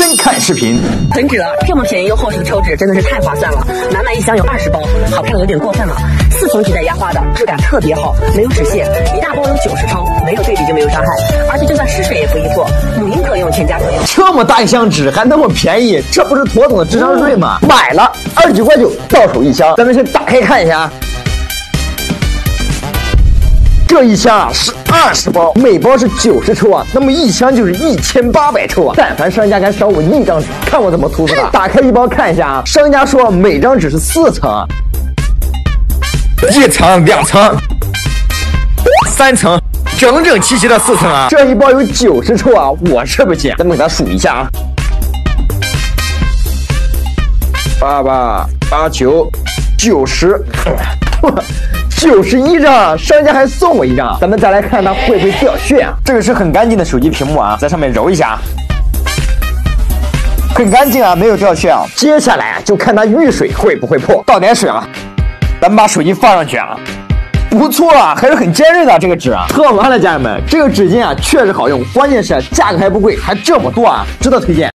先看视频。存折这么便宜又厚实的抽纸真的是太划算了，满满一箱有二十包，好看的有点过分了。四层纸带压花的，质感特别好，没有纸屑，一大包有九十抽，没有对比就没有伤害，而且就算湿水也不易破，母婴可用，全家可用。这么大一箱纸还那么便宜，这不是妥妥的智商税吗？买了二十九块九，到手一箱，咱们先打开看一下。这一箱啊是二十包，每包是九十抽啊，那么一箱就是一千八百抽啊。但凡商家敢少我一张纸，看我怎么突死他！打开一包看一下啊，商家说每张纸是四层，一层、两层、三层，整整齐齐的四层啊。这一包有九十抽啊，我吃不起，咱们给他数一下啊，八八八九九十。九十一张，商家还送我一张，咱们再来看它会不会掉屑啊？这个是很干净的手机屏幕啊，在上面揉一下，很干净啊，没有掉屑啊。接下来啊，就看它遇水会不会破，倒点水啊，咱们把手机放上去啊，不错啊，还是很坚韧的这个纸啊。测完了，家人们，这个纸巾啊确实好用，关键是价格还不贵，还这么多啊，值得推荐。